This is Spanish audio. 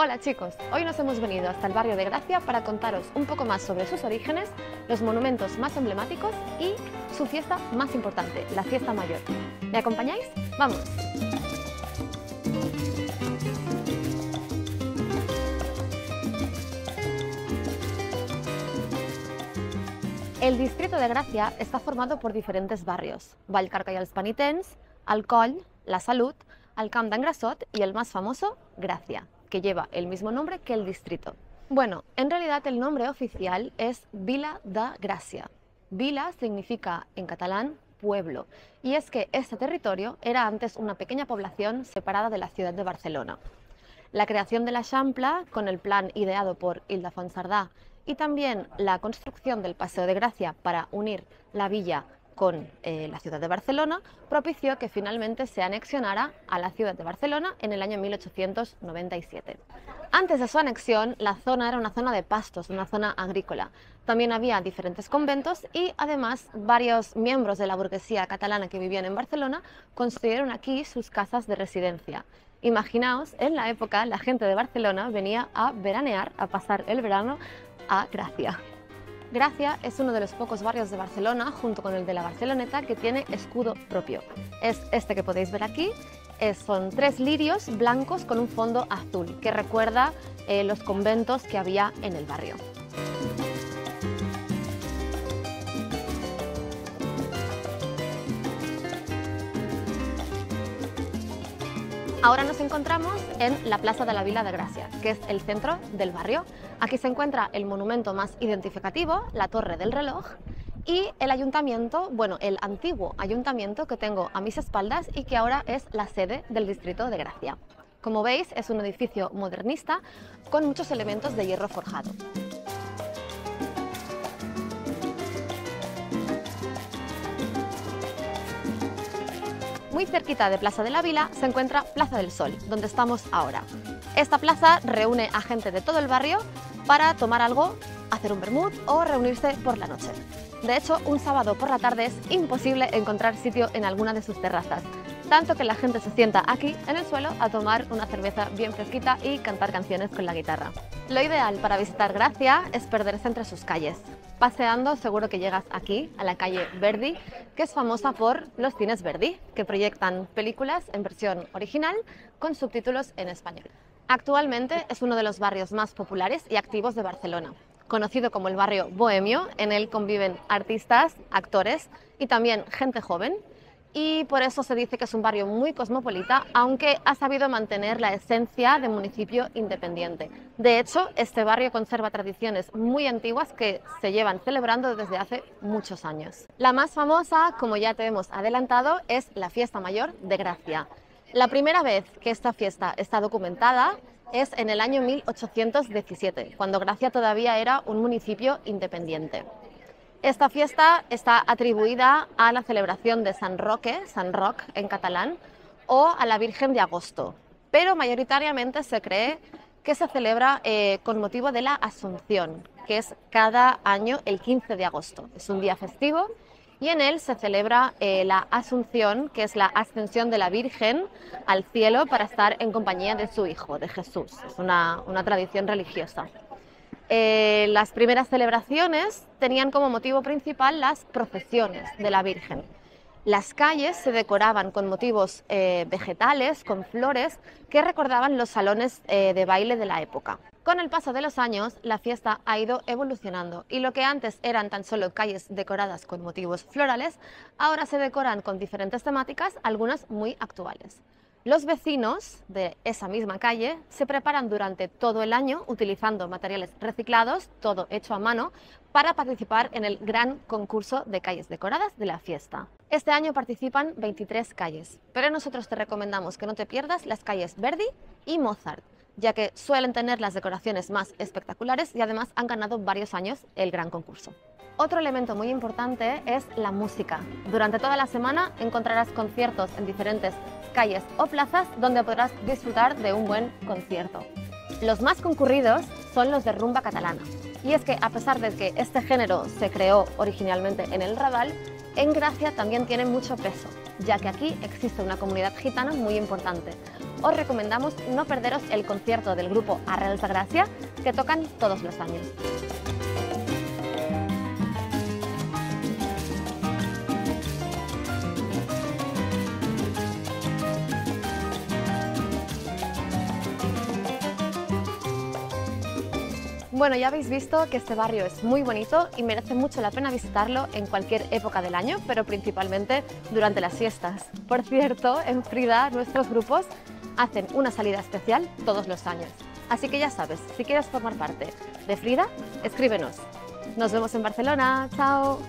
Hola chicos, hoy nos hemos venido hasta el barrio de Gracia para contaros un poco más sobre sus orígenes, los monumentos más emblemáticos y su fiesta más importante, la fiesta mayor. ¿Me acompañáis? ¡Vamos! El distrito de Gracia está formado por diferentes barrios, Vallcarca y els Alcoll, La Salud, el Camp d'Engrasot y el más famoso, Gracia, que lleva el mismo nombre que el distrito. Bueno, en realidad el nombre oficial es Vila da Gracia. Vila significa en catalán pueblo, y es que este territorio era antes una pequeña población separada de la ciudad de Barcelona. La creación de la Champla, con el plan ideado por Hilda Fonsardá y también la construcción del Paseo de Gracia para unir la villa con eh, la ciudad de Barcelona, propició que finalmente se anexionara a la ciudad de Barcelona en el año 1897. Antes de su anexión, la zona era una zona de pastos, una zona agrícola. También había diferentes conventos y además varios miembros de la burguesía catalana que vivían en Barcelona construyeron aquí sus casas de residencia. Imaginaos, en la época la gente de Barcelona venía a veranear, a pasar el verano a Gracia. Gracia es uno de los pocos barrios de Barcelona, junto con el de la Barceloneta, que tiene escudo propio. Es este que podéis ver aquí. son tres lirios blancos con un fondo azul, que recuerda eh, los conventos que había en el barrio. Ahora nos encontramos en la Plaza de la Vila de Gracia, que es el centro del barrio. Aquí se encuentra el monumento más identificativo, la Torre del Reloj, y el ayuntamiento, bueno, el antiguo ayuntamiento que tengo a mis espaldas y que ahora es la sede del distrito de Gracia. Como veis, es un edificio modernista con muchos elementos de hierro forjado. Muy cerquita de Plaza de la Vila se encuentra Plaza del Sol, donde estamos ahora. Esta plaza reúne a gente de todo el barrio para tomar algo, hacer un vermut o reunirse por la noche. De hecho, un sábado por la tarde es imposible encontrar sitio en alguna de sus terrazas, tanto que la gente se sienta aquí en el suelo a tomar una cerveza bien fresquita y cantar canciones con la guitarra. Lo ideal para visitar Gracia es perderse entre sus calles. Paseando seguro que llegas aquí, a la calle Verdi, que es famosa por los cines Verdi, que proyectan películas en versión original con subtítulos en español. Actualmente es uno de los barrios más populares y activos de Barcelona, conocido como el barrio bohemio, en él conviven artistas, actores y también gente joven y por eso se dice que es un barrio muy cosmopolita, aunque ha sabido mantener la esencia de municipio independiente. De hecho, este barrio conserva tradiciones muy antiguas que se llevan celebrando desde hace muchos años. La más famosa, como ya te hemos adelantado, es la Fiesta Mayor de Gracia. La primera vez que esta fiesta está documentada es en el año 1817, cuando Gracia todavía era un municipio independiente. Esta fiesta está atribuida a la celebración de San Roque, San Roc en catalán, o a la Virgen de Agosto, pero mayoritariamente se cree que se celebra eh, con motivo de la Asunción, que es cada año el 15 de agosto. Es un día festivo y en él se celebra eh, la Asunción, que es la ascensión de la Virgen al cielo para estar en compañía de su Hijo, de Jesús. Es una tradición religiosa. Eh, las primeras celebraciones tenían como motivo principal las procesiones de la Virgen. Las calles se decoraban con motivos eh, vegetales, con flores, que recordaban los salones eh, de baile de la época. Con el paso de los años, la fiesta ha ido evolucionando y lo que antes eran tan solo calles decoradas con motivos florales, ahora se decoran con diferentes temáticas, algunas muy actuales. Los vecinos de esa misma calle se preparan durante todo el año utilizando materiales reciclados, todo hecho a mano, para participar en el gran concurso de calles decoradas de la fiesta. Este año participan 23 calles, pero nosotros te recomendamos que no te pierdas las calles Verdi y Mozart, ya que suelen tener las decoraciones más espectaculares y además han ganado varios años el gran concurso. Otro elemento muy importante es la música. Durante toda la semana encontrarás conciertos en diferentes calles o plazas donde podrás disfrutar de un buen concierto. Los más concurridos son los de rumba catalana. Y es que a pesar de que este género se creó originalmente en el Raval, en Gracia también tiene mucho peso, ya que aquí existe una comunidad gitana muy importante. os recomendamos no perderos el concierto del grupo Arrels de Gracia que tocan todos los años. Bueno, ya habéis visto que este barrio es muy bonito y merece mucho la pena visitarlo en cualquier época del año, pero principalmente durante las fiestas. Por cierto, en Frida nuestros grupos hacen una salida especial todos los años. Así que ya sabes, si quieres formar parte de Frida, escríbenos. Nos vemos en Barcelona. Chao.